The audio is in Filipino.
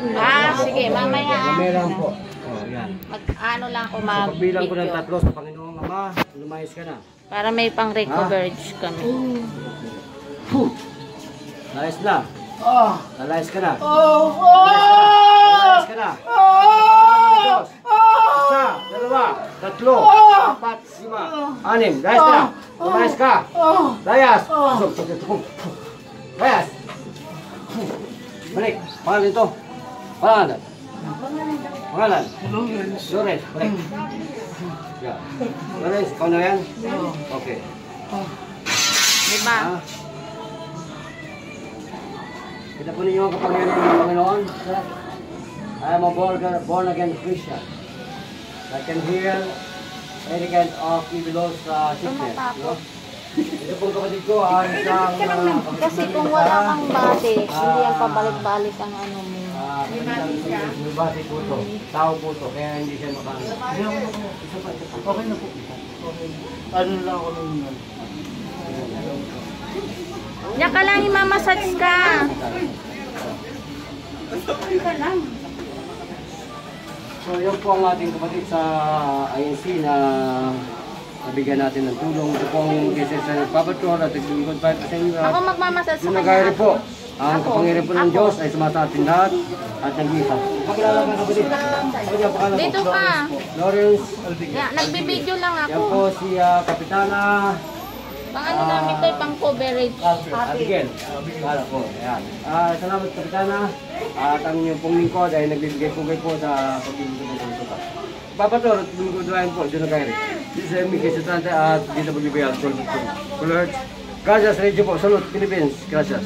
mo. Ah, sige, mamaya. May lang po. Oh, yan. Mag, ano lang ako So, mag pagbilang ko ng tatlo sa Panginoong Ama, lumayas ka na. Para may pang recoverage kami. Layas na. Ah. Lalayas ka na. Oh, Lalayas ka na. Diyos. Isa, dalawa, tatlo, apat, lima, anim. Layas ka na. Lumayas ka. Layas. Pasok. Layas. Balik. Pangalan ito. Pangalan. Pangalan. Lawrence. Balik. Yeah. Lawrence, ikaw na yan? Okay. Diba? Ah. Kita po ninyo ang kapangyarihan ng Panginoon. I am a born, born again Christian. I can heal any kind of evil uh, sickness. No? Ito pong kapatid ko ay isang uh, Kasi kung wala kang body, hindi yan pabalik-balik ang ano mo. Ah, may bati po to. Tao po to, kaya hindi siya makano. Okay na po. Okay. Ano lang ako nung ano. Diyan ka lang, imamassage ka. So yun po ang ating kapatid sa INC na nabigyan natin ng tulong. Ito pong cases sa nagpapatrol at naglingkod pa sa inyo. Ako magmamassage sa kanya. po, ang Ako. kapangyarihan po ng Ako. Diyos ay sumasa atin lahat at nag-iisa. Pakilala ka kapatid. Dito po? ka. Lawrence. Yeah, nagbibideo lang Yan ako. po si ah, Kapitana Pang ano namin to, pang coverage. Abigail. Kala po. Ayan. Ah, salamat Kapitana. At ang inyong pong lingkod ay nagbibigay po kayo po sa paglilingkod ng pagsuka. Papator at lingkod rin po, John Kairi. This is MK Sutante at DWB at Colbert. Colbert. Gracias, Radio po. Salute, Philippines. Gracias.